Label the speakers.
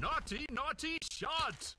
Speaker 1: Naughty, naughty shot!